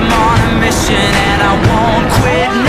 I'm on a mission and I won't quit.